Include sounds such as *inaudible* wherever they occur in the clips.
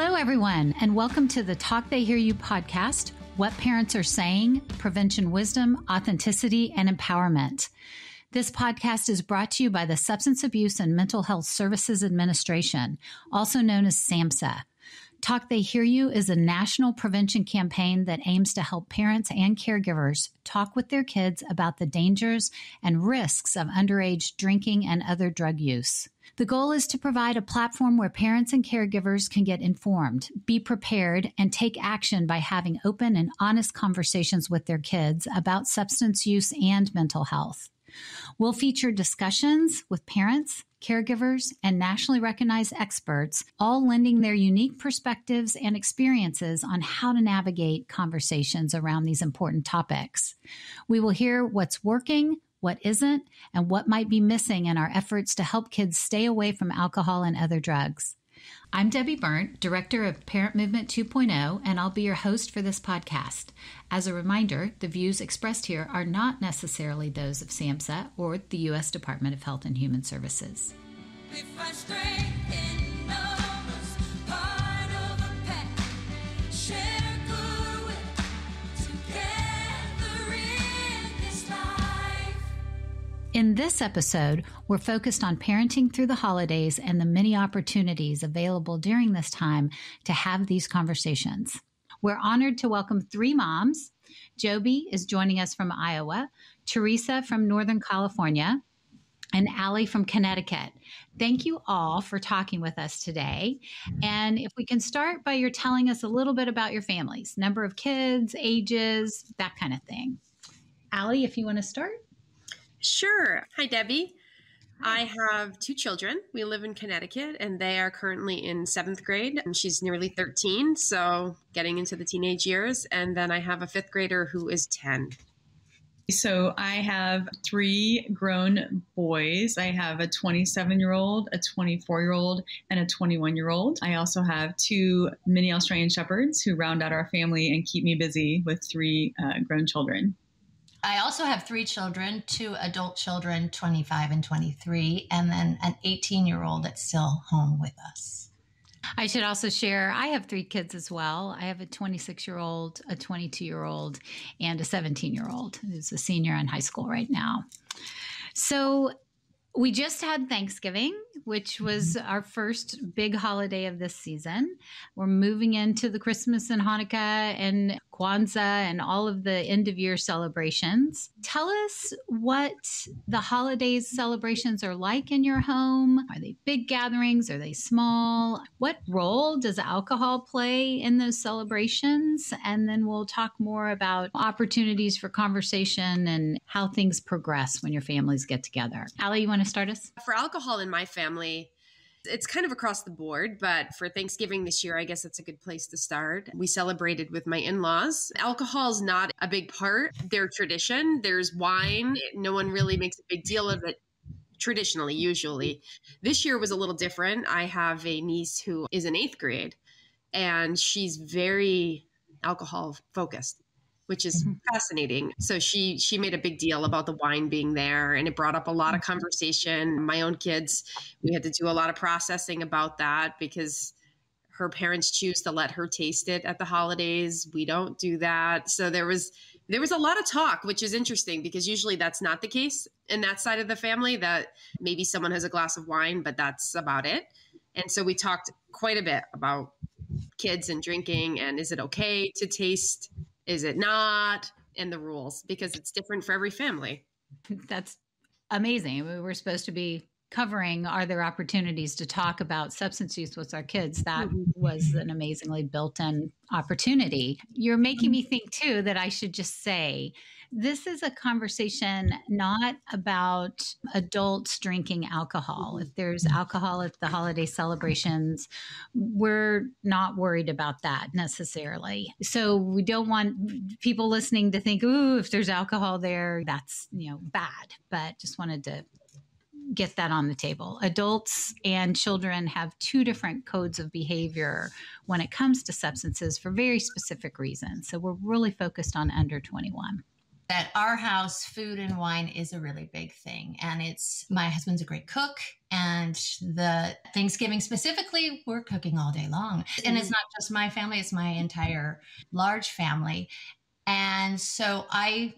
Hello, everyone, and welcome to the Talk They Hear You podcast What Parents Are Saying, Prevention Wisdom, Authenticity, and Empowerment. This podcast is brought to you by the Substance Abuse and Mental Health Services Administration, also known as SAMHSA. Talk They Hear You is a national prevention campaign that aims to help parents and caregivers talk with their kids about the dangers and risks of underage drinking and other drug use. The goal is to provide a platform where parents and caregivers can get informed, be prepared, and take action by having open and honest conversations with their kids about substance use and mental health. We'll feature discussions with parents, caregivers, and nationally recognized experts, all lending their unique perspectives and experiences on how to navigate conversations around these important topics. We will hear what's working, what isn't, and what might be missing in our efforts to help kids stay away from alcohol and other drugs. I'm Debbie Burnt, Director of Parent Movement 2.0, and I'll be your host for this podcast. As a reminder, the views expressed here are not necessarily those of SAMHSA or the U.S. Department of Health and Human Services. In this episode, we're focused on parenting through the holidays and the many opportunities available during this time to have these conversations. We're honored to welcome three moms. Joby is joining us from Iowa, Teresa from Northern California, and Allie from Connecticut. Thank you all for talking with us today. And if we can start by your telling us a little bit about your families, number of kids, ages, that kind of thing. Allie, if you want to start. Sure. Hi, Debbie. I have two children. We live in Connecticut and they are currently in seventh grade and she's nearly 13, so getting into the teenage years. And then I have a fifth grader who is 10. So I have three grown boys. I have a 27 year old, a 24 year old, and a 21 year old. I also have two mini Australian Shepherds who round out our family and keep me busy with three uh, grown children. I also have three children, two adult children, 25 and 23, and then an 18 year old that's still home with us. I should also share I have three kids as well. I have a 26 year old, a 22 year old, and a 17 year old who's a senior in high school right now. So we just had Thanksgiving, which was mm-hmm. our first big holiday of this season. We're moving into the Christmas and Hanukkah and Kwanzaa and all of the end of year celebrations. Tell us what the holidays celebrations are like in your home. Are they big gatherings? Are they small? What role does alcohol play in those celebrations? And then we'll talk more about opportunities for conversation and how things progress when your families get together. Allie, you want to start us? For alcohol in my family, it's kind of across the board, but for Thanksgiving this year, I guess it's a good place to start. We celebrated with my in laws. Alcohol is not a big part, their tradition. There's wine. No one really makes a big deal of it traditionally, usually. This year was a little different. I have a niece who is in eighth grade, and she's very alcohol focused which is mm-hmm. fascinating. So she she made a big deal about the wine being there and it brought up a lot of mm-hmm. conversation. My own kids, we had to do a lot of processing about that because her parents choose to let her taste it at the holidays. We don't do that. So there was there was a lot of talk, which is interesting because usually that's not the case in that side of the family that maybe someone has a glass of wine, but that's about it. And so we talked quite a bit about kids and drinking and is it okay to taste is it not? And the rules because it's different for every family. *laughs* That's amazing. We were supposed to be covering are there opportunities to talk about substance use with our kids that mm-hmm. was an amazingly built-in opportunity you're making me think too that i should just say this is a conversation not about adults drinking alcohol. Mm-hmm. If there's alcohol at the holiday celebrations, we're not worried about that necessarily. So we don't want people listening to think, ooh, if there's alcohol there, that's, you know, bad. But just wanted to get that on the table. Adults and children have two different codes of behavior when it comes to substances for very specific reasons. So we're really focused on under 21. At our house, food and wine is a really big thing. And it's my husband's a great cook. And the Thanksgiving specifically, we're cooking all day long. And it's mm-hmm. not just my family, it's my entire large family. And so I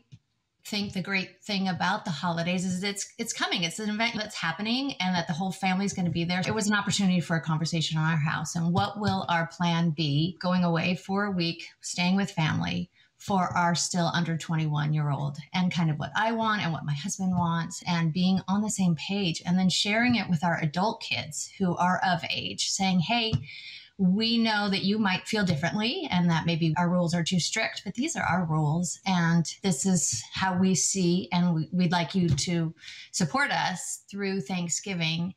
think the great thing about the holidays is it's it's coming. It's an event that's happening and that the whole family is going to be there. It was an opportunity for a conversation on our house and what will our plan be going away for a week, staying with family for our still under 21 year old and kind of what I want and what my husband wants and being on the same page and then sharing it with our adult kids who are of age saying, "Hey, we know that you might feel differently and that maybe our rules are too strict, but these are our rules. And this is how we see, and we'd like you to support us through Thanksgiving.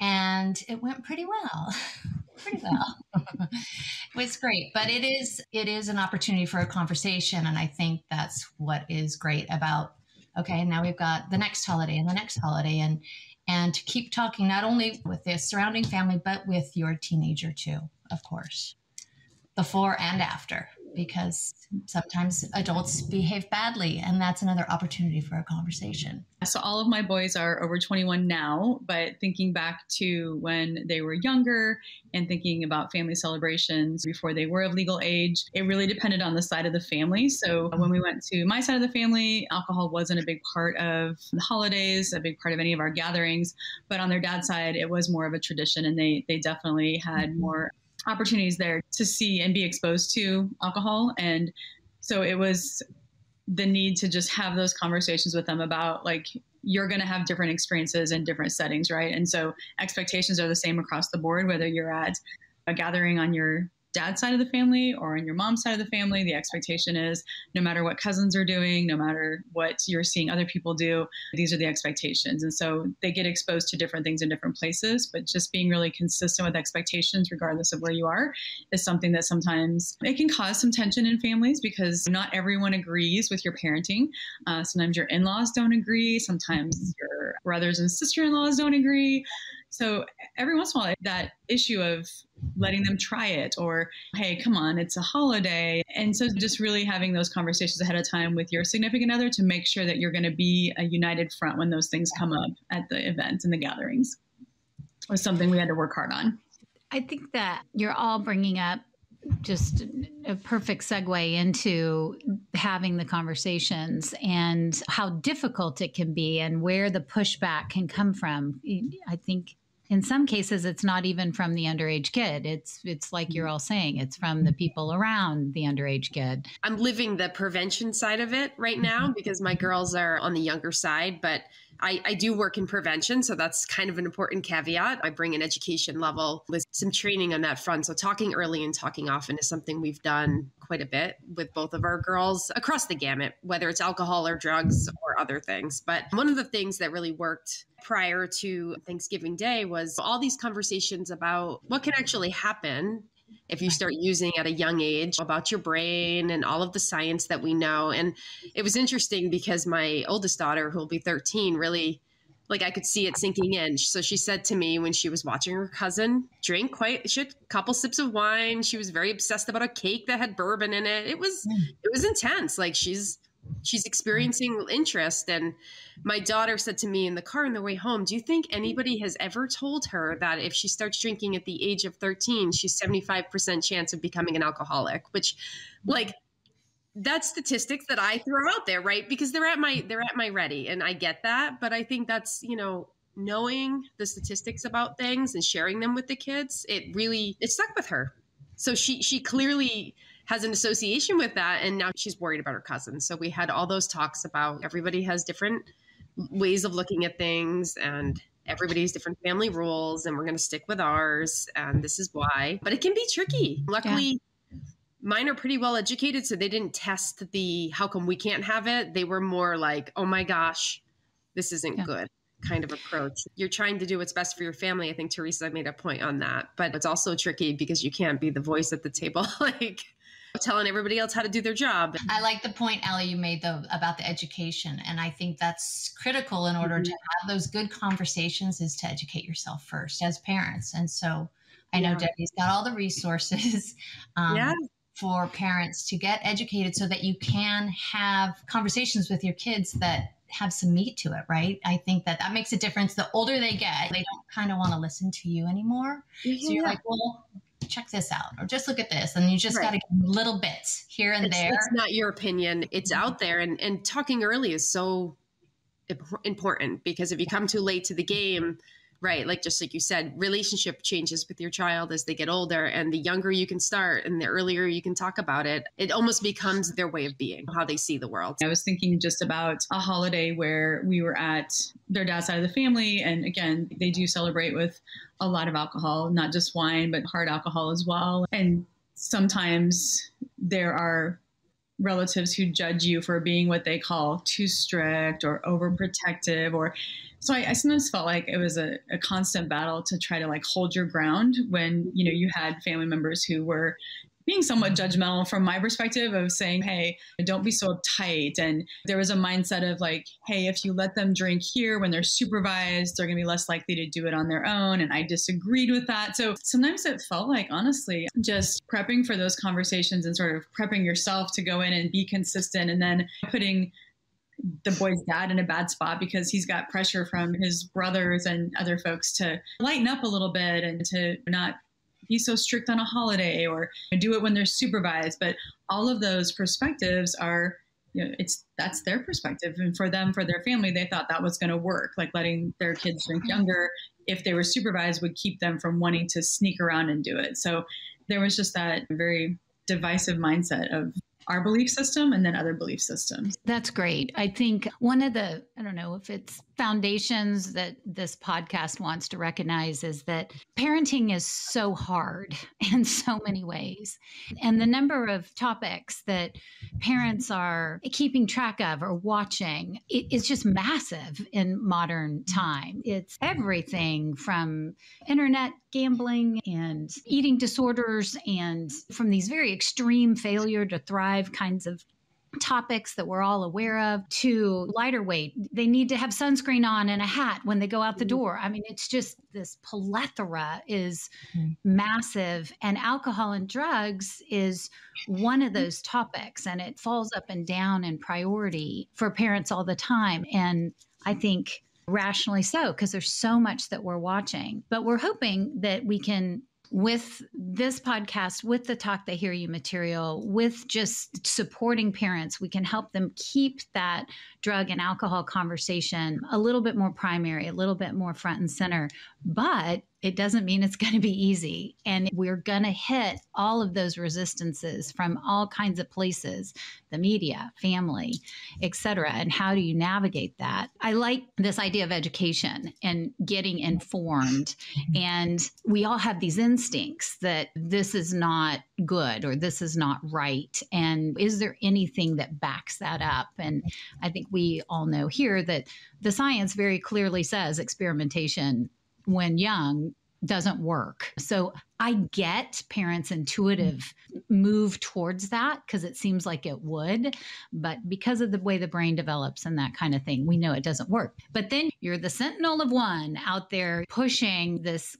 And it went pretty well. *laughs* pretty well. *laughs* it was great, but it is it is an opportunity for a conversation, and I think that's what is great about. Okay, now we've got the next holiday and the next holiday, and and to keep talking not only with the surrounding family, but with your teenager too, of course, before and after because sometimes adults behave badly and that's another opportunity for a conversation. So all of my boys are over 21 now, but thinking back to when they were younger and thinking about family celebrations before they were of legal age, it really depended on the side of the family. So when we went to my side of the family, alcohol wasn't a big part of the holidays, a big part of any of our gatherings, but on their dad's side it was more of a tradition and they they definitely had more opportunities there to see and be exposed to alcohol. And so it was the need to just have those conversations with them about like, you're going to have different experiences in different settings, right? And so expectations are the same across the board, whether you're at a gathering on your dad's side of the family or on your mom's side of the family, the expectation is no matter what cousins are doing, no matter what you're seeing other people do, these are the expectations. And so they get exposed to different things in different places, but just being really consistent with expectations, regardless of where you are, is something that sometimes it can cause some tension in families because not everyone agrees with your parenting. Uh, sometimes your in laws don't agree, sometimes your brothers and sister in laws don't agree. So every once in a while, that issue of letting them try it or, hey, come on, it's a holiday. And so just really having those conversations ahead of time with your significant other to make sure that you're going to be a united front when those things come up at the events and the gatherings was something we had to work hard on. I think that you're all bringing up just a perfect segue into having the conversations and how difficult it can be and where the pushback can come from. I think in some cases it's not even from the underage kid. It's it's like you're all saying it's from the people around the underage kid. I'm living the prevention side of it right now mm-hmm. because my girls are on the younger side but I, I, do work in prevention, so that's kind of an important caveat. I bring an education level with some training on that front. So, talking early and talking often is something we've done quite a bit with both of our girls across the gamut, whether it's alcohol or drugs or other things. But one of the things that really worked prior to Thanksgiving Day was all these conversations about what can actually happen if you start using at a young age about your brain and all of the science that we know. And it was interesting because my oldest daughter, who will be 13, really like I could see it sinking in. So she said to me when she was watching her cousin drink quite she had a couple sips of wine. She was very obsessed about a cake that had bourbon in it. It was it was intense. Like she's she's experiencing interest. And my daughter said to me in the car on the way home do you think anybody has ever told her that if she starts drinking at the age of 13 she's 75% chance of becoming an alcoholic? Which like that's statistics that i throw out there right? Because they're at my they're at my ready and i get that. But i think that's you know knowing the statistics about things and sharing them with the kids it really it stuck with her. So she she clearly has an association with that and now she's worried about her cousin so we had all those talks about everybody has different ways of looking at things and everybody's different family rules and we're going to stick with ours and this is why but it can be tricky luckily yeah. mine are pretty well educated so they didn't test the how come we can't have it they were more like oh my gosh this isn't yeah. good kind of approach. You're trying to do what's best for your family. I think Teresa made a point on that, but it's also tricky because you can't be the voice at the table. *laughs* like telling everybody else how to do their job. I like the point, Allie, you made though about the education. And I think that's critical in order mm-hmm. to have those good conversations is to educate yourself first as parents. And so I know yeah. Debbie's got all the resources *laughs* um, yeah. for parents to get educated so that you can have conversations with your kids that have some meat to it, right? I think that that makes a difference. The older they get, they don't kind of want to listen to you anymore. Yeah. So you're like, well, check this out or just look at this and you just right. got to give little bits here and it's, there. it's not your opinion. It's mm-hmm. out there and and talking early is so important because if you come too late to the game right like just like you said relationship changes with your child as they get older and the younger you can start and the earlier you can talk about it it almost becomes their way of being how they see the world. I was thinking just about a holiday where we were at their dad's side of the family and again they do celebrate with a lot of alcohol not just wine but hard alcohol as well. And sometimes there are relatives who judge you for being what they call too strict or overprotective or so I, I, sometimes felt like it was a, a, constant battle to try to like hold your ground when you know you had family members who were being somewhat judgmental from my perspective of saying hey don't be so uptight. And there was a mindset of like hey if you let them drink here when they're supervised they're going to be less likely to do it on their own. And i disagreed with that. So sometimes it felt like honestly just prepping for those conversations and sort of prepping yourself to go in and be consistent and then putting the boy's dad in a bad spot because he's got pressure from his brothers and other folks to lighten up a little bit and to not be so strict on a holiday or do it when they're supervised. But all of those perspectives are, you know, it's that's their perspective. And for them, for their family, they thought that was going to work. Like letting their kids drink younger, if they were supervised, would keep them from wanting to sneak around and do it. So there was just that very divisive mindset of our belief system and then other belief systems. That's great. I think one of the, I don't know if it's foundations that this podcast wants to recognize is that parenting is so hard *laughs* in so many ways. And the number of topics that parents are keeping track of or watching is just massive in modern time. It's everything from internet gambling and eating disorders and from these very extreme failure to thrive kinds of topics that we're all aware of to lighter weight. They need to have sunscreen on and a hat when they go out the mm-hmm. door. I mean, it's just this plethora is mm-hmm. massive. And alcohol and drugs is one of those topics, and it falls up and down in priority for parents all the time. And I think rationally so, because there's so much that we're watching. But we're hoping that we can with this podcast, with the Talk They Hear You material, with just supporting parents, we can help them keep that drug and alcohol conversation a little bit more primary, a little bit more front and center. But it doesn't mean it's *laughs* going to be easy. And we're going to hit all of those resistances from all kinds of places the media, family, etc. And how do you navigate that? I like this idea of education and getting informed. Mm-hmm. And we all have these instincts that this is not good or this is not right. And is there anything that backs that up? And I think we all know here that the science very clearly says experimentation when young doesn't work. So I get parents' intuitive move towards that because it seems like it would. But because of the way the brain develops and that kind of thing, we know it doesn't work. But then you're the sentinel of one out there pushing this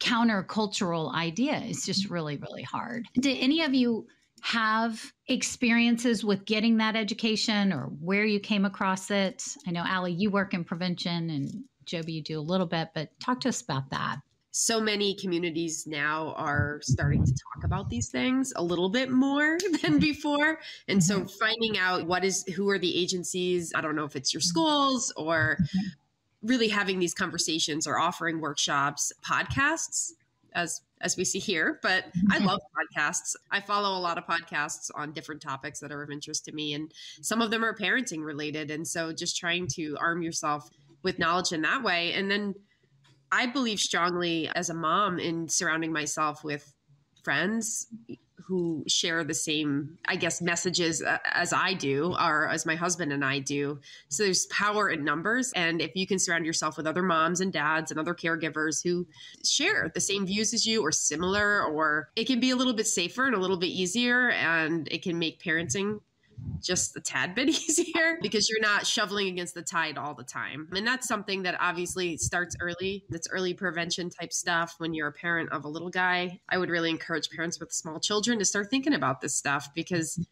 countercultural idea. It's just really, really hard. Did any of you have experiences with getting that education or where you came across it? I know, Allie, you work in prevention and Joby, you do a little bit, but talk to us about that. So many communities now are starting to talk about these things a little bit more *laughs* than before. And so mm-hmm. finding out what is who are the agencies, I don't know if it's your schools or really having these conversations or offering workshops, podcasts as as we see here, but I mm-hmm. love podcasts. I follow a lot of podcasts on different topics that are of interest to me and some of them are parenting related and so just trying to arm yourself with knowledge in that way. And then I believe strongly as a mom in surrounding myself with friends who share the same, I guess, messages uh, as I do, or as my husband and I do. So there's power in numbers. And if you can surround yourself with other moms and dads and other caregivers who share the same views as you or similar, or it can be a little bit safer and a little bit easier, and it can make parenting just a tad bit *laughs* easier because you're not shoveling against the tide all the time. And that's something that obviously starts early. That's early prevention type stuff when you're a parent of a little guy. I would really encourage parents with small children to start thinking about this stuff because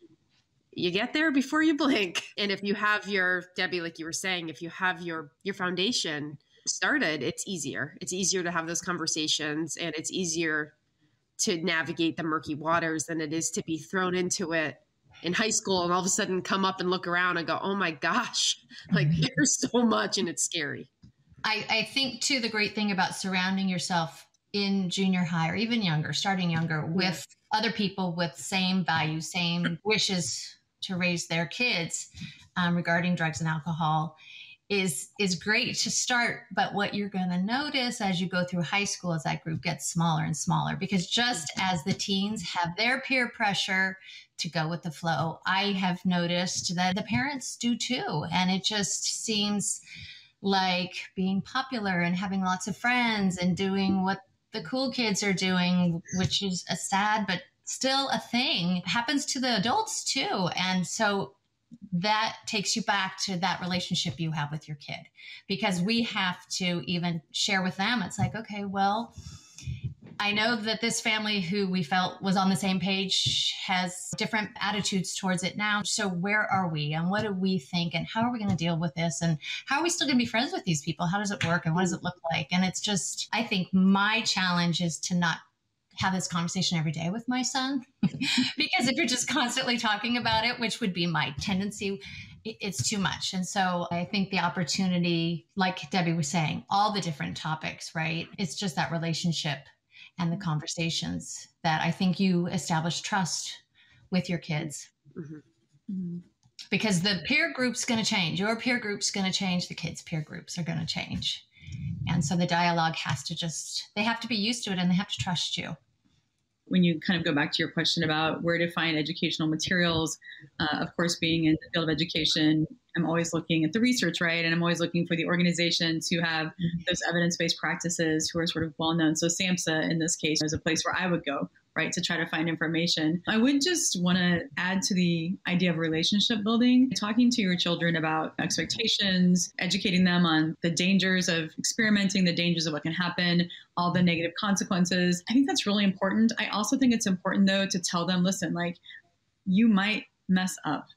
you get there before you blink. And if you have your Debbie like you were saying, if you have your your foundation started, it's easier. It's easier to have those conversations and it's easier to navigate the murky waters than it is to be thrown into it in high school and all of a sudden come up and look around and go, oh my gosh, *laughs* like mm-hmm. there's so much and it's scary. I, I think, too, the great thing about surrounding yourself in junior high or even younger, starting younger, with other people with same values, same wishes to raise their kids um, regarding drugs and alcohol is is great to start but what you're going to notice as you go through high school as that group gets smaller and smaller because just mm-hmm. as the teens have their peer pressure to go with the flow i have noticed that the parents do too. And it just seems like being popular and having lots of friends and doing what the cool kids are doing which is a sad but still a thing happens to the adults too. And so that takes you back to that relationship you have with your kid because we have to even share with them it's like okay well I know that this family who we felt was on the same page has different attitudes towards it now. So, where are we and what do we think and how are we going to deal with this and how are we still going to be friends with these people? How does it work and what does it look like? And it's just, I think my challenge is to not have this conversation every day with my son. *laughs* Because if you're just constantly talking about it which would be my tendency it's too much. And so i think the opportunity like debbie was saying all the different topics right? It's just that relationship and the conversations that i think you establish trust with your kids. Mm-hmm. Mm-hmm. because the peer group's going to change. Your peer group's going to change. The kids peer groups are going to change. And so the dialogue has to just they have to be used to it and they have to trust you when you kind of go back to your question about where to find educational materials, uh, of course, being in the field of education, I'm always looking at the research, right? And I'm always looking for the organizations who have mm-hmm. those evidence based practices who are sort of well known. So, SAMHSA in this case is a place where I would go right, to try to find information. I would just want to add to the idea of relationship building, talking to your children about expectations, educating them on the dangers of experimenting, the dangers of what can happen, all the negative consequences. I think that's really important. I also think it's important, though, to tell them listen, like, you might mess up.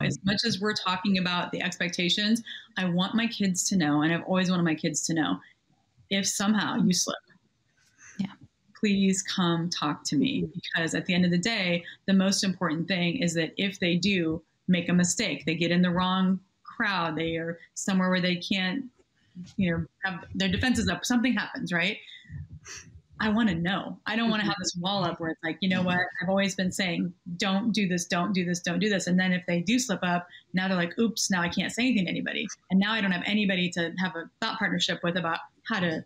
As much as we're talking about the expectations, I want my kids to know, and I've always wanted my kids to know if somehow you slip, please come talk to me mm-hmm. because at the end of the day, the most important thing is that if they do make a mistake, they get in the wrong crowd, they are somewhere where they can't, you know, have their defenses up, something happens, right? I want to know. I don't want to mm-hmm. have this wall up where it's like, you know what? I've always been saying, don't do this, don't do this, don't do this. And then if they do slip up, now they're like, oops, now I can't say anything to anybody. And now I don't have anybody to have a thought partnership with about how to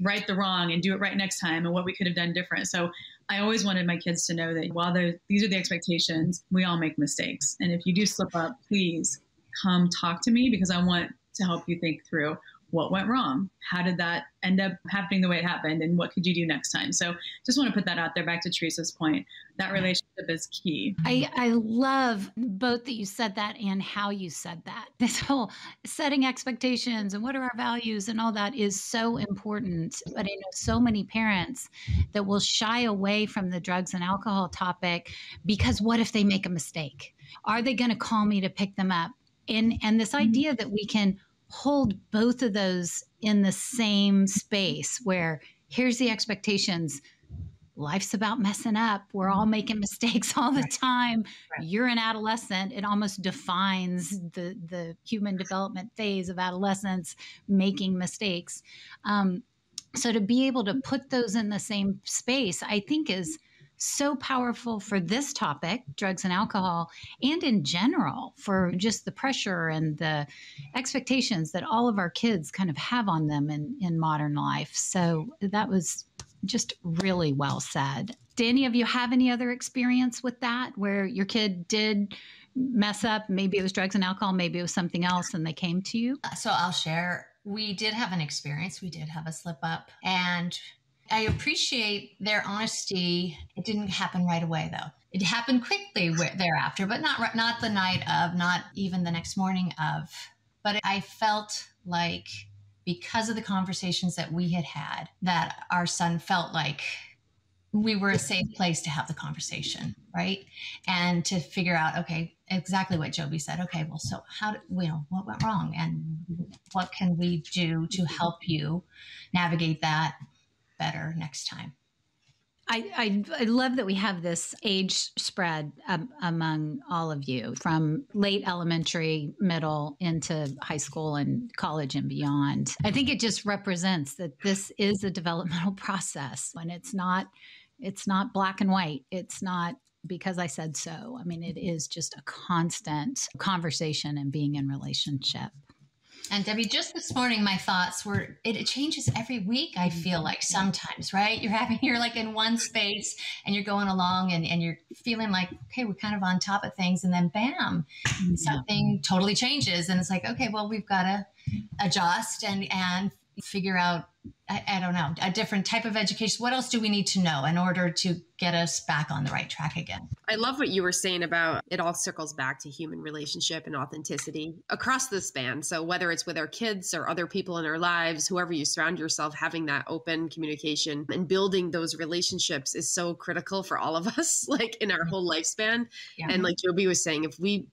right the wrong and do it right next time and what we could have done different. So I always wanted my kids to know that while these are the expectations, we all make mistakes. And if you do slip up, please come talk to me because I want to help you think through what went wrong? How did that end up happening the way it happened? And what could you do next time? So just want to put that out there back to Teresa's point. That relationship is key. I, I love both that you said that and how you said that. *laughs* This whole setting expectations and what are our values and all that is so important. But I know so many parents that will shy away from the drugs and alcohol topic because what if they make a mistake? Are they going to call me to pick them up? And, and this mm-hmm. idea that we can hold both of those in the same space where here's the expectations. Life's about messing up. We're all making mistakes *laughs* all the time. Right. you're an adolescent. It almost defines the the human development phase of adolescence making mistakes. Um, so to be able to put those in the same space i think is so powerful for this topic, drugs and alcohol, and in general for just the pressure and the expectations that all of our kids kind of have on them in, in modern life. So that was just really well said. Do any of you have any other experience with that where your kid did mess up? Maybe it was drugs and alcohol, maybe it was something else, and they came to you? Uh, so I'll share. We did have an experience. We did have a slip up, and I appreciate their honesty. It didn't happen right away though. it happened quickly thereafter, but not not the night of, not even the next morning of. But I felt like because of the conversations that we had had, that our son felt like we were a safe place to have the conversation, right? And to figure out, okay, exactly what Joby said. Okay, well, so how, do, you know, what went wrong and what can we do to help you navigate that better next time? I, I, I, love that we have this age spread um, among all of you from late elementary, middle into high school and college and beyond. I think it just represents that this is a developmental *laughs* process and it's not it's not black and white. It's not because I said so. I mean, it is just a constant conversation and being in relationship. And Debbie, just this morning, my thoughts were it, it, changes every week. I feel mm-hmm. like sometimes, right? You're having, *laughs* you're like in one space and you're going along and, and you're feeling like, okay, we're kind of on top of things. And then bam, mm-hmm. something totally changes. And it's like, okay, well, we've got to adjust and, and figure out I, I, don't know a different type of education. What else do we need to know in order to get us back on the right track again? I love what you were saying about it all circles back to human relationship and authenticity across the span. So whether it's with our kids or other people in our lives whoever you surround yourself having that open communication and building those relationships is so critical for all of us *laughs* like in our whole lifespan. Yeah. and like joby was saying if we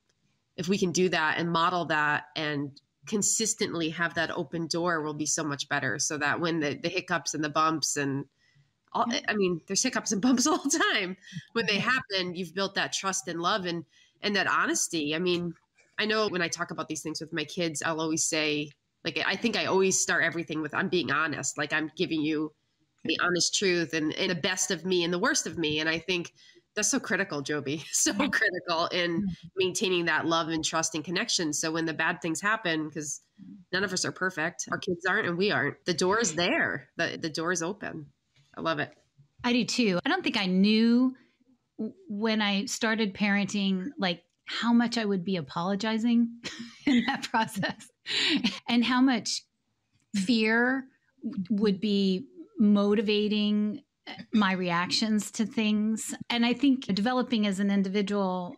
if we can do that and model that and consistently have that open door will be so much better so that when the, the hiccups and the bumps and all, I mean, there's hiccups and bumps *laughs* all the time. When they happen, you've built that trust and love and and that honesty. I mean, I know when I talk about these things with my kids, I'll always say, like, I think I always start everything with, I'm being honest. Like, I'm giving you the honest truth and, and the best of me and the worst of me. And I think that's so critical, Joby. *laughs* So critical in maintaining that love and trust and connection. So when the bad things happen, because none of us are perfect, our kids aren't and we aren't, the door is there. The, the door is open. I love it. I do too. I don't think I knew when I started parenting, like how much I would be apologizing *laughs* in that process *laughs* and how much fear would be motivating my reactions to things. And I think developing as an individual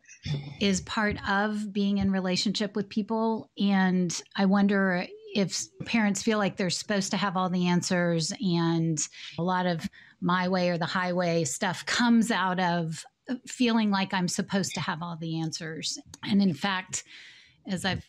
is part of being in relationship with people. And I wonder if parents feel like they're supposed to have all the answers and a lot of my way or the highway stuff comes out of feeling like I'm supposed to have all the answers. And in fact, as I've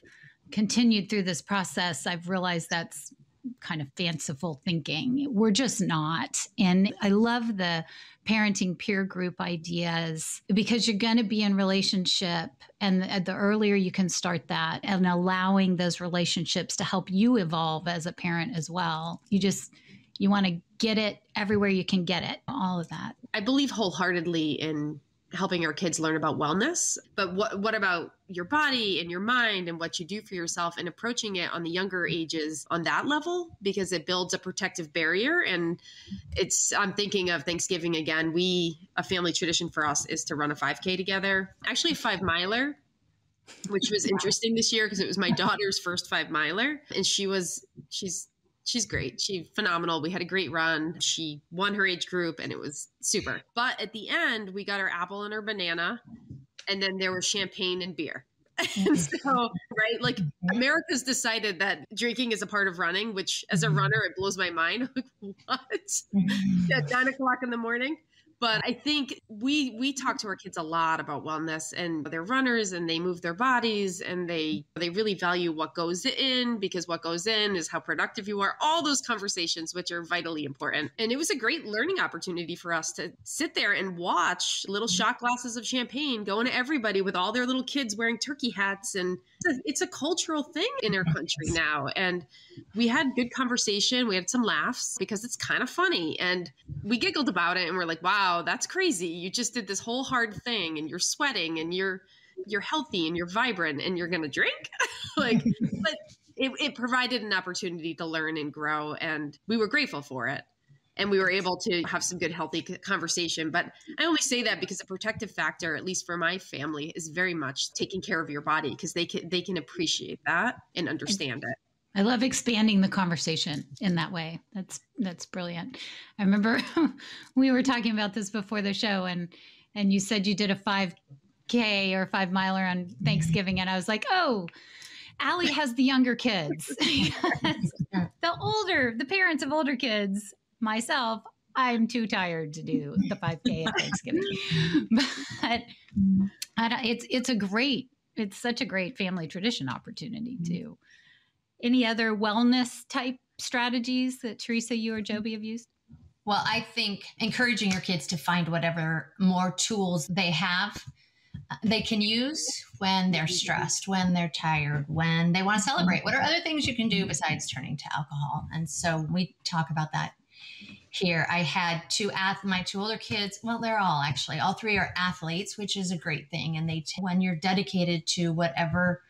continued through this process, I've realized that's kind of fanciful thinking. We're just not. And I love the parenting peer group ideas because you're going to be in relationship and the, earlier you can start that and allowing those relationships to help you evolve as a parent as well. You just you want to get it everywhere you can get it. All of that. I believe wholeheartedly in helping our kids learn about wellness but what what about your body and your mind and what you do for yourself and approaching it on the younger ages on that level? Because it builds a protective barrier and it's i'm thinking of thanksgiving again. We a family tradition for us is to run a 5k together. Actually a five miler which was *laughs* interesting this year because it was my daughter's first five miler. And she was she's she's great. She phenomenal. We had a great run. She won her age group and it was super. But at the end, we got her apple and her banana, and then there was champagne and beer. *laughs* and so, right, like America's decided that drinking is a part of running, which as a mm-hmm. runner, it blows my mind. *laughs* like, what? Mm-hmm. At nine o'clock in the morning? But i think we we talk to our kids a lot about wellness and they're runners and they move their bodies and they they really value what goes in because what goes in is how productive you are. All those conversations which are vitally important. And it was a great learning opportunity for us to sit there and watch little shot glasses of champagne going to everybody with all their little kids wearing turkey hats. And it's a cultural thing in our country now. And we had good conversation. We had some laughs because it's kind of funny. And we giggled about it and we're like wow that's crazy. You just did this whole hard thing and you're sweating and you're you're healthy and you're vibrant and you're gonna drink? *laughs* Like *laughs* but it, it provided an opportunity to learn and grow and we were grateful for it. And we were able to have some good healthy conversation. But i only say that because the protective factor at least for my family is very much taking care of your body because they can they can appreciate that and understand it I love expanding the conversation in that way. That's that's brilliant. I remember *laughs* we were talking about this before the show and and you said you did a 5K or five miler on Thanksgiving. And I was like, oh, Allie *laughs* has the younger kids. *laughs* the older, the parents of older kids, myself, I'm too tired to do the 5K at Thanksgiving. but it's it's a great, it's such a great family tradition opportunity mm-hmm. too. Any other wellness type strategies that Teresa, you or Joby have used? Well, I think encouraging your kids to find whatever more tools they have uh, they can use when they're stressed, when they're tired, when they want to celebrate. What are other things you can do besides turning to alcohol? And so we talk about that here. I had two ath- my two older kids. Well, they're all actually all three are athletes, which is a great thing. And they t- when you're dedicated to whatever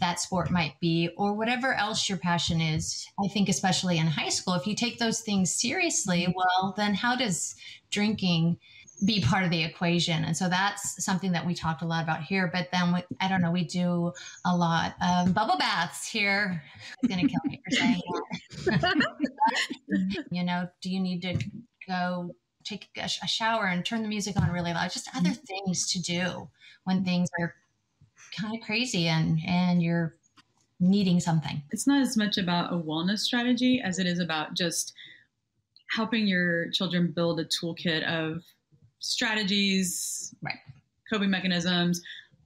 that sport might be or whatever else your passion is. I think, especially in high school, if you take those things seriously, mm-hmm. well, then how does drinking be part of the equation? And so that's something that we talked a lot about here. But then we, I don't know, we do a lot of bubble baths here. It's going to kill me for saying that. *laughs* you know, do you need to go take a, shower and turn the music on really loud? Just other mm-hmm. things to do when things are kind of crazy and and you're needing something. It's not as much about a wellness strategy as it is about just helping your children build a toolkit of strategies, right. coping mechanisms,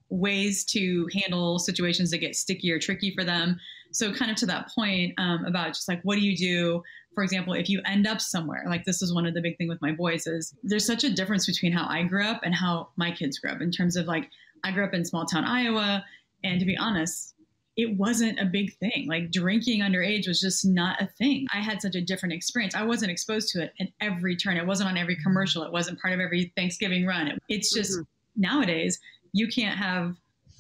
ways to handle situations that get sticky or tricky for them. So, kind of to that point um, about just like, what do you do? For example, if you end up somewhere, like this is one of the big thing with my boys is there's such a difference between how I grew up and how my kids grew up in terms of like I grew up in small town Iowa, and to be honest, it wasn't a big thing. Like drinking underage was just not a thing. I had such a different experience. I wasn't exposed to it at every turn. It wasn't on every commercial. It wasn't part of every Thanksgiving run. It's just mm-hmm. nowadays you can't have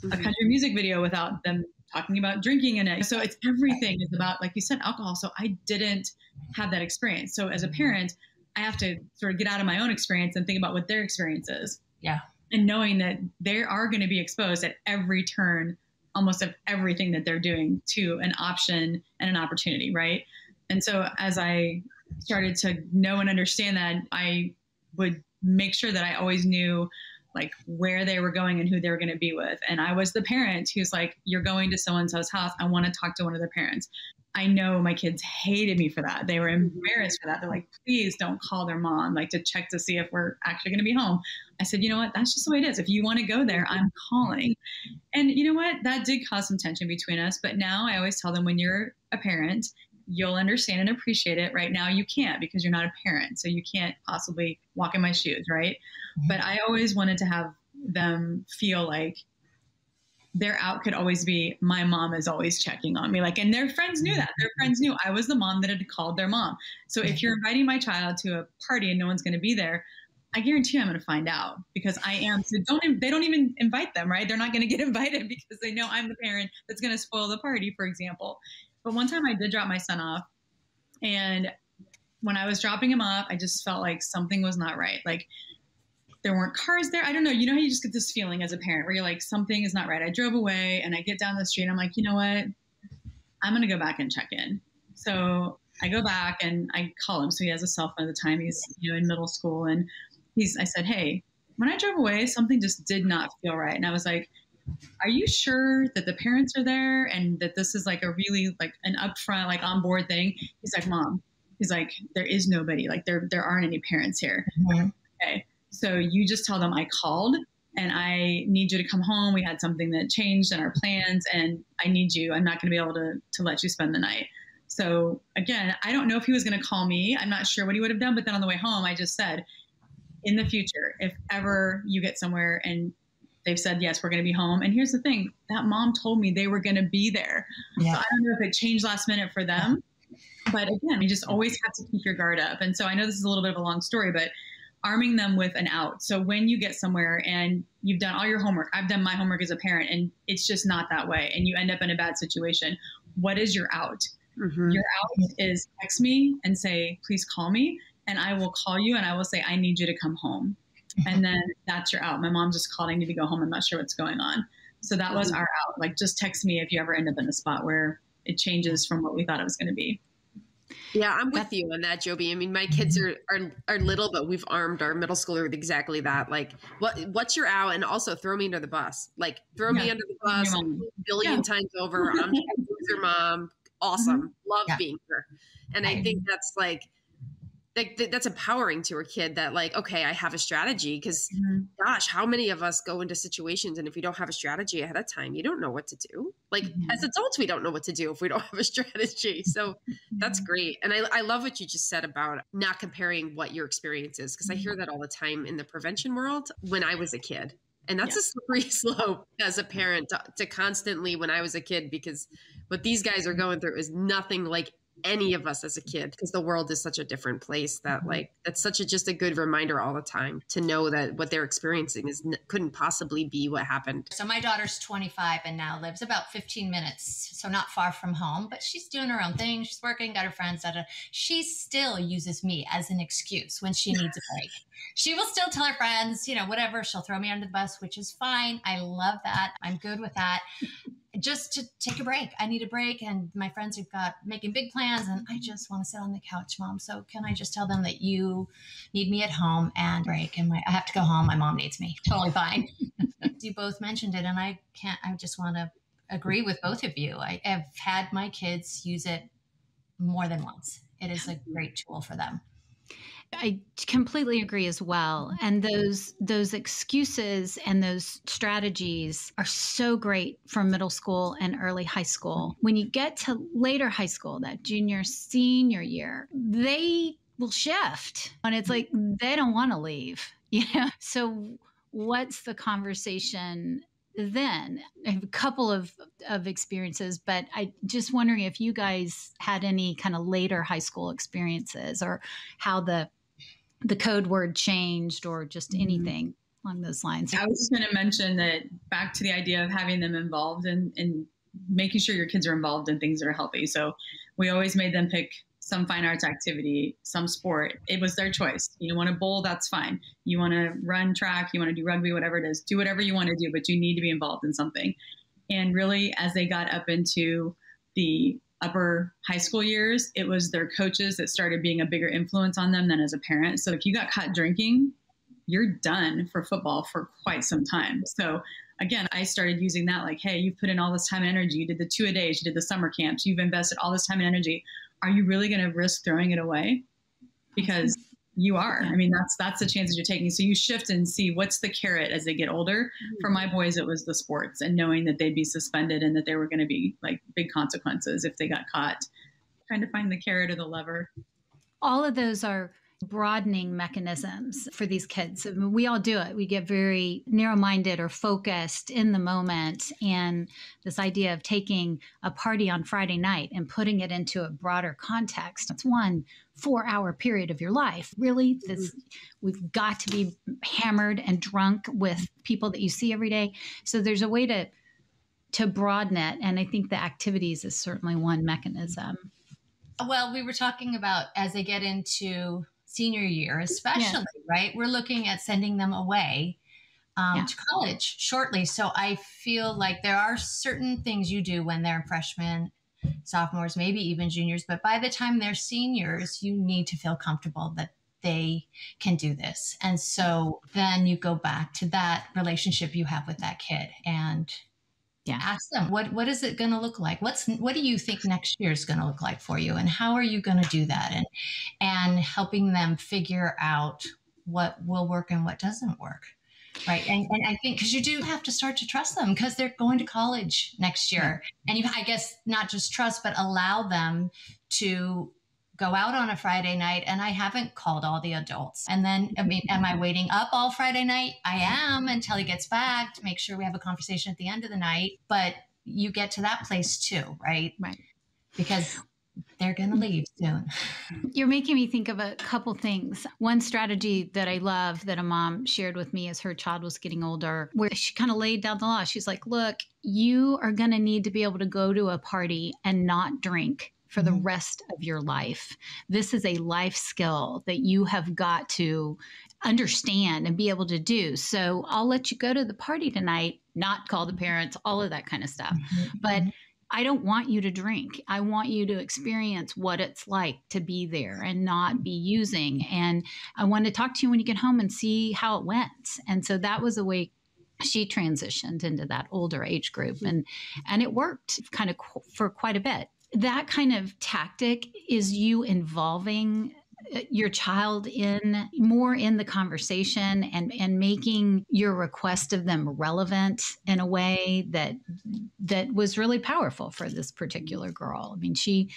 mm-hmm. a country music video without them talking about drinking in it. So it's everything is about, like you said, alcohol. So I didn't have that experience. So as a parent, I have to sort of get out of my own experience and think about what their experience is. Yeah and knowing that they are going to be exposed at every turn almost of everything that they're doing to an option and an opportunity right? And so as i started to know and understand that i would make sure that i always knew like where they were going and who they were going to be with. And i was the parent who's like you're going to so and so's house. I want to talk to one of the parents I know my kids hated me for that. They were embarrassed for that. They're like, please don't call their mom, like to check to see if we're actually going to be home. I said, you know what? That's just the way it is. If you want to go there, I'm calling. And you know what? That did cause some tension between us. But now I always tell them when you're a parent, you'll understand and appreciate it. Right now, you can't because you're not a parent. So you can't possibly walk in my shoes, right? Mm-hmm. But I always wanted to have them feel like their out could always be my mom is always checking on me. Like and their friends knew that. Their friends knew. I was the mom that had called their mom. So if you're inviting my child to a party and no one's going to be there i guarantee i'm going to find out because i am. So don't they don't even invite them right? They're not going to get *laughs* invited because they know i'm the parent that's going to spoil the party for example. But one time i did drop my son off and when i was dropping him off i just felt like something was not right. Like there weren't cars there. I don't know. You know how you just get this feeling as a parent where you're like, something is not right. I drove away and I get down the street. and I'm like, you know what? I'm going to go back and check in. So I go back and I call him. So he has a cell phone at the time. He's you know in middle school, and he's. I said, hey, when I drove away, something just did not feel right, and I was like, are you sure that the parents are there and that this is like a really like an upfront like on board thing? He's like, mom. He's like, there is nobody. Like there there aren't any parents here. Mm-hmm. Okay. So you just tell them I called and I need you to come home. We had something that changed in our plans and I need you. I'm not going to be able to, to let you spend the night. So again, I don't know if he was going to call me. I'm not sure what he would have done. But then on the way home, I just said, in the future, if ever you get somewhere and they've said, yes, we're going to be home. And here's the thing that mom told me they were going to be there. Yeah. So I don't know if it changed last minute for them. But again, you just always have to keep your guard up. And so I know this is a little bit of a long story, but arming them with an out. So when you get somewhere and you've done all your homework, I've done my homework as a parent, and it's just not that way, and you end up in a bad situation. What is your out? Mm-hmm. Your out is text me and say, please call me, and I will call you and I will say, I need you to come home. And *laughs* then that's your out. My mom just called. I need to go home. I'm not sure what's going on. So that was our out. Like, just text me if you ever end up in a spot where it changes from what we thought it was going to be. Yeah, I'm with you on that, Joby. I mean, my kids are, are are little, but we've armed our middle schooler with exactly that. Like, what what's your out, and also throw me under the bus. Like, throw yeah. me under the bus a billion yeah. times over. *laughs* I'm loser mom. Awesome, mm-hmm. love yeah. being here, and I think that's like like th- that's empowering to a kid that like okay i have a strategy because mm-hmm. gosh how many of us go into situations and if you don't have a strategy ahead of time you don't know what to do like mm-hmm. as adults we don't know what to do if we don't *laughs* have a strategy so that's mm-hmm. great and I, I love what you just said about not comparing what your experience is because i hear mm-hmm. that all the time in the prevention world when i was a kid and that's yeah. a slippery *laughs* slope as a parent to, to constantly when i was a kid because what these guys are going through is nothing like any of us as a kid because the world is such a different place that mm-hmm. like that's such a just a good reminder all the time to know that what they're experiencing is couldn't possibly be what happened. So my daughter's 25 and now lives about 15 minutes so not far from home but she's doing her own thing she's working got her friends at a she still uses me as an excuse when she needs a *laughs* break. She will still tell her friends you know whatever she'll throw me under the bus which is fine. I love that. I'm good with that just to take a break. I need a break, and my friends have got making big plans, and I just want to sit on the couch, mom. So can I just tell them that you need me at home and break, and my, I have to go home. My mom needs me. *laughs* Totally fine. *laughs* you both mentioned it, and I can't. I just want to agree with both of you. I have had my kids use it more than once. It is a great tool for them. I completely agree as well. Mm-hmm. And those those excuses and those strategies are so great for middle school and early high school. Mm-hmm. When you get to later high school, that junior senior year, they will shift. And it's like mm-hmm. they don't want to leave. *laughs* You know? So what's the conversation then I have a couple of, of experiences, but I just wondering if you guys had any kind of later high school experiences or how the the code word changed or just mm-hmm. anything mm-hmm. along those lines. I was just going to mention that back to the idea of having them involved and in making sure your kids are involved in things that are healthy. So we always made them pick some fine arts activity, some sport. It was their choice. You want to bowl, that's fine. You want to run track, you want to do rugby, whatever it is, do whatever you want to do, but you need to be involved in something. And really, as they got up into the upper high school years, it was their coaches that started being a bigger influence on them than as a parent. So if you got caught drinking, you're done for football for quite some time. So again, I started using that like, hey, you've put in all this time and energy. You did the two a days, you did the summer camps, you've invested all this time and energy. Are you really going to risk throwing it away? Because you are. I mean, that's that's the chances you're taking. So you shift and see what's the carrot as they get older. Mm-hmm. For my boys, it was the sports and knowing that they'd be suspended and that there were going to be like big consequences if they got caught. Trying to find the carrot or the lever. All of those are broadening mechanisms for these kids. I mean, we all do it. We get very narrow minded or focused in the moment. And this idea of taking a party on Friday night and putting it into a broader context, it's one four hour period of your life. Really, this mm-hmm. we've got to be hammered and drunk with people that you see every day. So there's a way to to broaden it. And I think the activities is certainly one mechanism. Well, we were talking about as they get into senior year, especially, yeah. right? We're looking at sending them away um, yeah. to college shortly. So I feel like there are certain things you do when they're freshmen, sophomores, maybe even juniors, but by the time they're seniors, you need to feel comfortable that they can do this. And so then you go back to that relationship you have with that kid and yeah. Ask them what what is it going to look like? What's what do you think next year is going to look like for you? And how are you going to do that? And and helping them figure out what will work and what doesn't work right? And, and i think because you do have to start to trust them because they're going to college next year. And you i guess not just trust but allow them to go out on a Friday night and I haven't called all the adults. And then, I mean, am I waiting up all Friday night? I am until he gets back to make sure we have a conversation at the end of the night. But you get to that place too, right? Right. Because they're going to leave soon. *laughs* You're making me think of a couple things. One strategy that I love that a mom shared with me as her child was getting older, where she kind of laid down the law. She's like, look, you are going to need to be able to go to a party and not drink for the mm-hmm. rest of your life. This is a life skill that you have got to understand and be able to do. So I'll let you go to the party tonight, not call the parents, all of that kind of stuff. Mm-hmm. But I don't want you to drink. I want you to experience what it's like to be there and not be using. And I want to talk to you when you get home and see how it went. And so that was a way she transitioned into that older age group and and it worked kind of for quite a bit that kind of tactic is you involving uh, your child in more in the conversation and and making your request of them relevant in a way that that was really powerful for this particular girl. I mean, she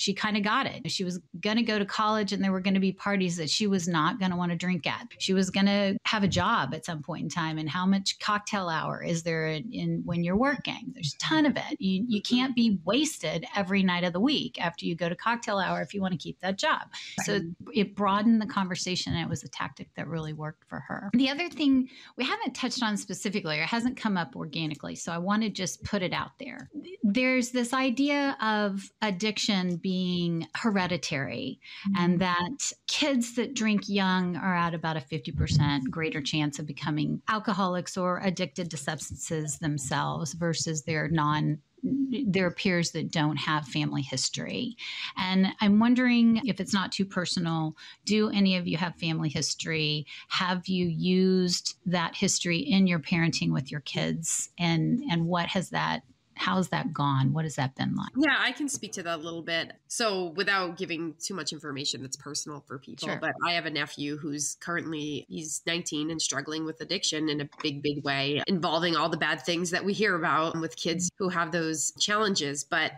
she kind of got it. She was going to go to college and there were going to be parties that she was not going to want to drink at. She was going to have a job at some point in time. And how much cocktail hour is there in, in when you're working? There's a ton of it. You, you can't be wasted every night of the week after you go to cocktail hour if you want to keep that job. So it broadened the conversation and it was a tactic that really worked for her. The other thing we haven't touched on specifically or hasn't come up organically. So I want to just put it out there. There's this idea of addiction being being hereditary, mm-hmm. and that kids that drink young are at about a 50% greater chance of becoming alcoholics or addicted to substances themselves versus their non their peers that don't have family history. And I'm wondering if it's not too personal, do any of you have family history? Have you used that history in your parenting with your kids? And and what has that how's that gone? What has that been like? Yeah, I can speak to that a little bit. So, without giving too much information that's personal for people, sure. but I have a nephew who's currently he's 19 and struggling with addiction in a big big way, involving all the bad things that we hear about with kids mm-hmm. who have those challenges, but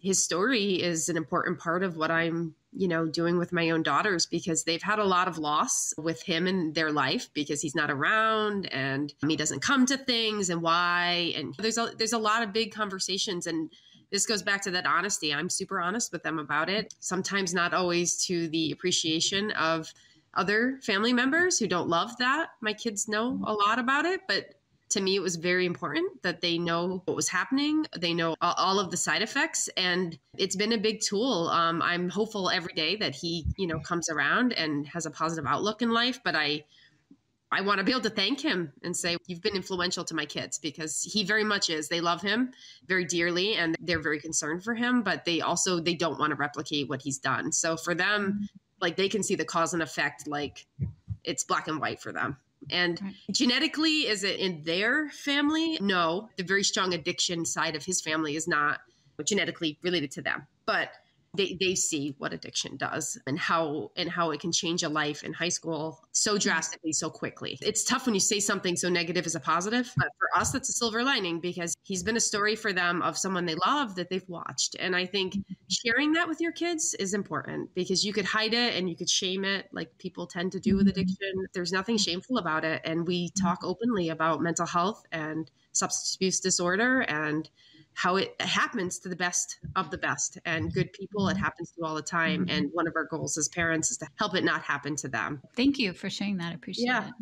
his story is an important part of what I'm, you know, doing with my own daughters because they've had a lot of loss with him in their life because he's not around and he doesn't come to things and why and there's a there's a lot of big conversations and this goes back to that honesty. I'm super honest with them about it. Sometimes not always to the appreciation of other family members who don't love that. My kids know a lot about it, but to me, it was very important that they know what was happening. They know all of the side effects, and it's been a big tool. Um, I'm hopeful every day that he, you know, comes around and has a positive outlook in life. But I, I want to be able to thank him and say you've been influential to my kids because he very much is. They love him very dearly and they're very concerned for him, but they also they don't want to replicate what he's done. So for them, mm-hmm. like they can see the cause and effect, like it's black and white for them. And right. genetically, is it in their family? No, the very strong addiction side of his family is not genetically related to them. But they, they see what addiction does and how and how it can change a life in high school so mm-hmm. drastically so quickly it's tough when you say something so negative as a positive but for us that's a silver lining because he's been a story for them of someone they love that they've watched and i think mm-hmm. sharing that with your kids is important because you could hide it and you could shame it like people tend to do with mm-hmm. addiction there's nothing shameful about it and we talk openly about mental health and substance abuse disorder and how it happens to the best of the best and good people it happens to all the time mm-hmm. and one of our goals as parents is to help it not happen to them thank you for sharing that I appreciate yeah. it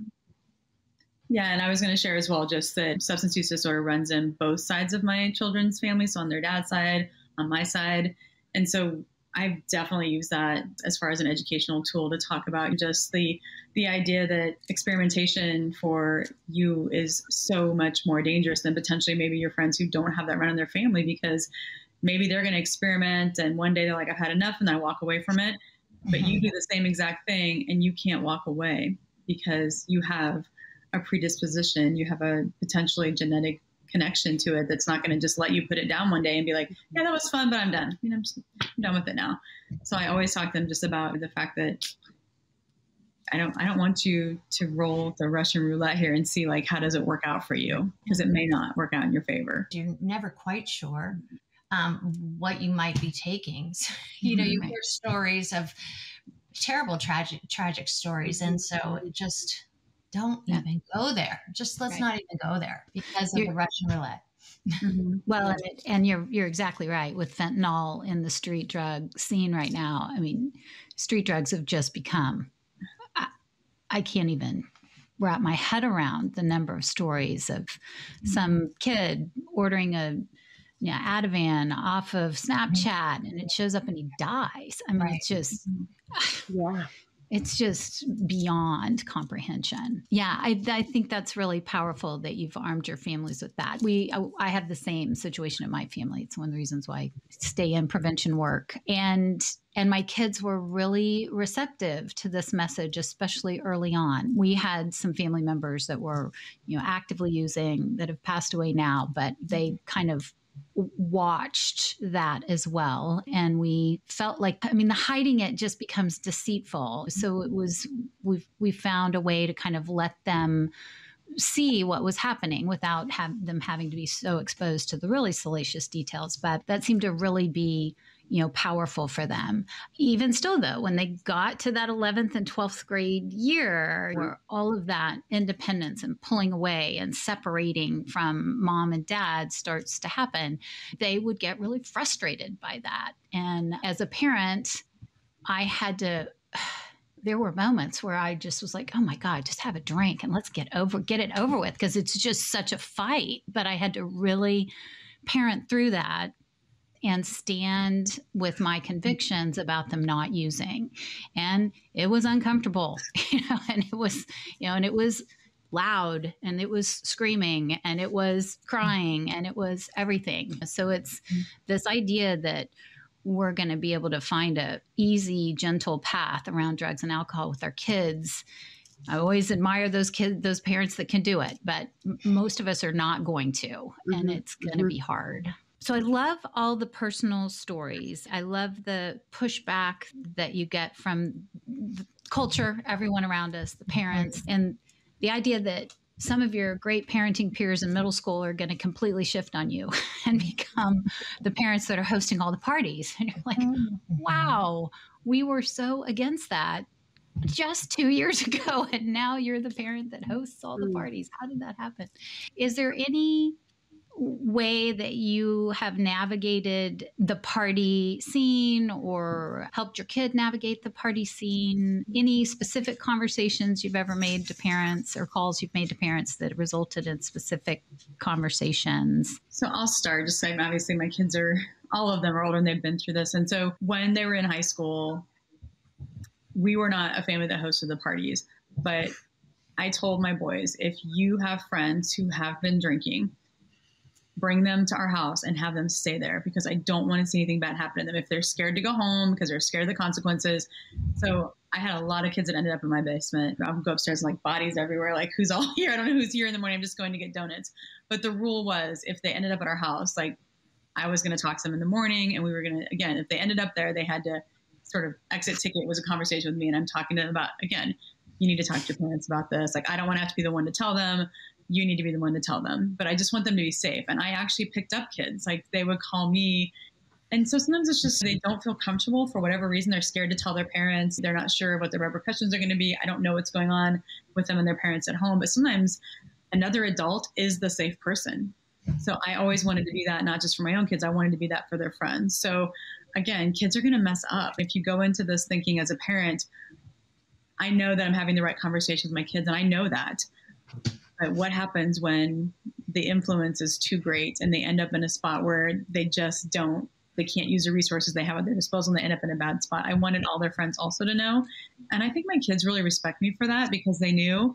yeah, and I was going to share as well just that substance use disorder runs in both sides of my children's family. So on their dad's side, on my side. And so I've definitely used that as far as an educational tool to talk about just the the idea that experimentation for you is so much more dangerous than potentially maybe your friends who don't have that run in their family because maybe they're going to experiment and one day they're like I've had enough and I walk away from it but mm-hmm. you do the same exact thing and you can't walk away because you have a predisposition you have a potentially genetic connection to it that's not going to just let you put it down one day and be like, mm-hmm. yeah, that was fun, but I'm done. You know, I'm, just, I'm done with it now. So I always talk to them just about the fact that I don't I don't want you to roll the Russian roulette here and see like how does it work out for you because it may not work out in your favor. You're never quite sure um, what you might be taking. So, *laughs* you know, you mm-hmm. hear stories of terrible tragic tragic stories, and mm-hmm. so it just don't yeah. even go there. Just let's right. not even go there because of You're, the Russian roulette. Mm-hmm. Well, *laughs* and, it, and, you're you're exactly right with fentanyl in the street drug scene right now. I mean, street drugs have just become. I, I can't even wrap my head around the number of stories of mm-hmm. some kid ordering a you know, Ativan off of Snapchat and it shows up and he dies. I mean, right. it's just *sighs* yeah it's just beyond comprehension. Yeah, I, I think that's really powerful that you've armed your families with that. We, I, I have the same situation in my family. It's one of the reasons why I stay in prevention work. And and my kids were really receptive to this message especially early on we had some family members that were you know actively using that have passed away now but they kind of watched that as well. And we felt like i mean the hiding it just becomes deceitful. So it was we we found a way to kind of let them see what was happening without have them having to be so exposed to the really salacious details but that seemed to really be you know powerful for them. Even still though when they got to that 11th and 12th grade year mm-hmm. where all of that independence and pulling away and separating from mom and dad starts to happen they would get really frustrated by that. And as a parent i had to there were moments where I just was like, "Oh my god, just have a drink and let's get over get it over with" because it's just such a fight. But I had to really parent through that and stand with my convictions about them not using. And it was uncomfortable, *laughs* you know, and it was, you know, and it was loud and it was screaming and it was crying and it was everything. So it's mm-hmm. this idea that we're going to be able to find a easy, gentle path around drugs and alcohol with our kids. I always admire those kids, those parents that can do it, but most of us are not going to, mm-hmm. and it's going to mm-hmm. be hard. So I love all the personal stories. I love the pushback that you get from the culture, everyone around us, the parents, and the idea that some of your great parenting peers in middle school are going to completely shift on you *laughs* and become the parents that are hosting all the parties. *laughs* And you're like, mm-hmm. wow, we were so against that just two years *laughs* ago. And now you're the parent that hosts all the mm. parties. How did that happen? Is there any way that you have navigated the party scene or helped your kid navigate the party scene? Any specific conversations you've ever made to parents or calls you've made to parents that resulted in specific conversations? So I'll start. Just saying, obviously, my kids are all of them are older and they've been through this. And so when they were in high school, we were not a family that hosted the parties, but I told my boys if you have friends who have been drinking, bring them to our house and have them stay there because I don't want to see anything bad happen to them if they're scared to go home because they're scared of the consequences. So I had a lot of kids that ended up in my basement. I would go upstairs and like bodies everywhere, like who's all *laughs* here? I don't know who's here in the morning. I'm just going to get donuts. But the rule was if they ended up at our house, like I was going to talk to them in the morning and we were going to, again, if they ended up there, they had to sort of exit ticket was a conversation with me and I'm talking to them about, again, you need to talk to your parents about this. Like, I don't want to have to be the one to tell them you need to be the one to tell them. But I just want them to be safe. And I actually picked up kids. Like they would call me. And so sometimes it's just they don't feel comfortable for whatever reason. They're scared to tell their parents. They're not sure what the repercussions are going to be. I don't know what's going on with them and their parents at home. But sometimes another adult is the safe person. So I always wanted to be that, not just for my own kids. I wanted to be that for their friends. So again, kids are going to mess up. If you go into this thinking as a parent, I know that I'm having the right conversations with my kids, and I know that. But what happens when the influence is too great and they end up in a spot where they just don't, they can't use the resources they have at their disposal and they end up in a bad spot? I wanted all their friends also to know. And I think my kids really respect me for that because they knew,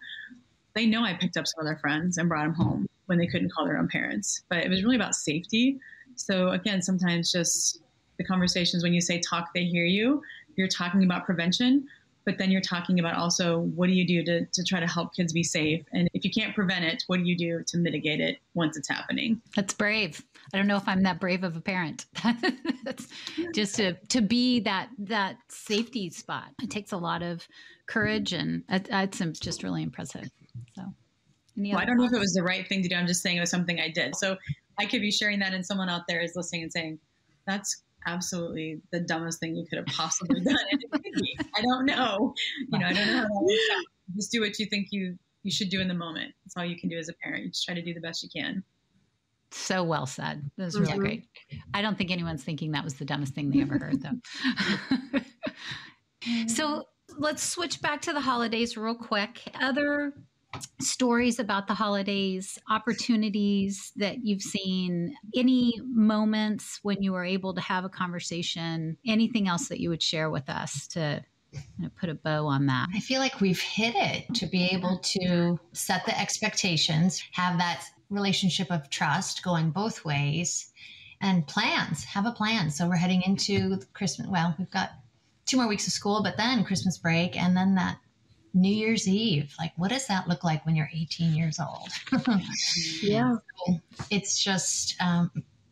they know I picked up some of their friends and brought them home when they couldn't call their own parents. But it was really about safety. So again, sometimes just the conversations when you say talk, they hear you, you're talking about prevention but then you're talking about also what do you do to, to try to help kids be safe? And if you can't prevent it what do you do to mitigate it once it's happening? That's brave. I don't know if i'm that brave of a parent. *laughs* That's just to to be that that safety spot. It takes a lot of courage and it's just really impressive. So well, i don't know if it was the right thing to do. I'm just saying it was something i did. So i could be sharing that and someone out there is listening and saying that's absolutely the dumbest thing you could have possibly done. I don't know. You know, I don't know how that works out. Just do what you think you you should do in the moment. That's all you can do as a parent. You just try to do the best you can. So well said. That was really mm-hmm. great. I don't think anyone's thinking that was the dumbest thing they ever heard, though. *laughs* so let's switch back to the holidays real quick. Other stories about the holidays, opportunities that you've seen, any moments when you were able to have a conversation, anything else that you would share with us to put a bow on that. I feel like we've hit it to be able to set the expectations, have that relationship of trust going both ways, and plans. Have a plan. So we're heading into Christmas. Well, we've got two more weeks of school, but then Christmas break, and then that New Year's Eve. Like, what does that look like when you're 18 years old? *laughs* yeah. So it's just um,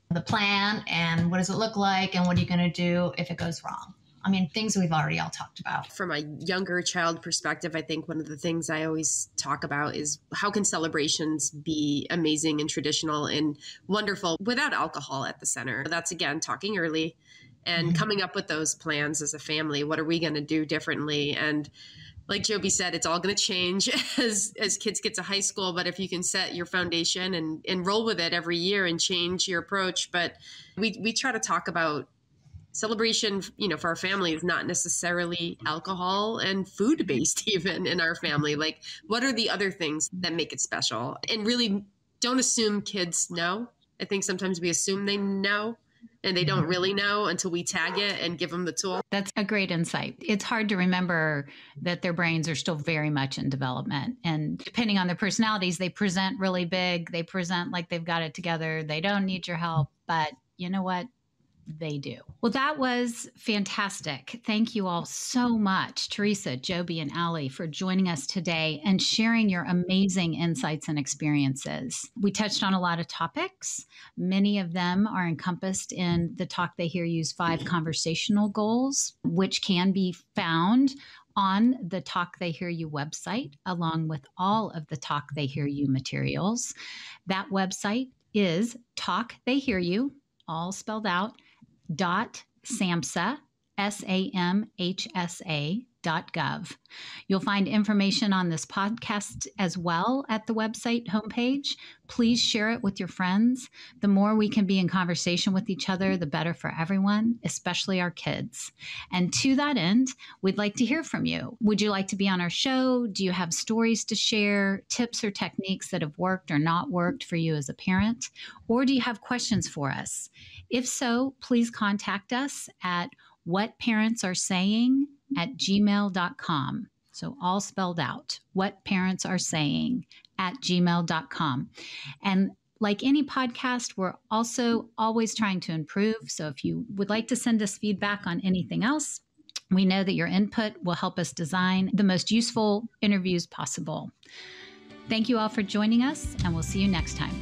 the plan and what does it look like and what are you going to do if it goes wrong? I mean, things we've already all talked about. From a younger child perspective, I think one of the things I always talk about is how can celebrations be amazing and traditional and wonderful without alcohol at the center? That's again talking early and mm-hmm. coming up with those plans as a family. What are we going to do differently? And like Joby said, it's all going to change *laughs* as as kids get to high school. But if you can set your foundation and and roll with it every year and change your approach, but we we try to talk about celebration you know for our family is not necessarily alcohol and food based *laughs* even in our family like what are the other things that make it special and really don't assume kids know i think sometimes we assume they know and they don't mm-hmm. really know until we tag it and give them the tool. That's a great insight. It's hard to remember that their brains are still very much in development. And depending on their personalities, they present really big, they present like they've got it together, they don't need your help. But you know what? They do. Well, that was fantastic. Thank you all so much, Teresa, Joby, and Allie, for joining us today and sharing your amazing insights and experiences. We touched on a lot of topics. Many of them are encompassed in the Talk They Hear You's five conversational goals, which can be found on the Talk They Hear You website, along with all of the Talk They Hear You materials. That website is Talk They Hear You, all spelled out dot samhsa s-a-m-h-s-a gov. You'll find information on this podcast as well at the website homepage. Please share it with your friends. The more we can be in conversation with each other, the better for everyone, especially our kids. And to that end, we'd like to hear from you. Would you like to be on our show? Do you have stories to share, tips or techniques that have worked or not worked for you as a parent? Or do you have questions for us? If so, please contact us at what parents are saying at gmail.com. So, all spelled out, what parents are saying at gmail.com. And like any podcast, we're also always trying to improve. So, if you would like to send us feedback on anything else, we know that your input will help us design the most useful interviews possible. Thank you all for joining us, and we'll see you next time.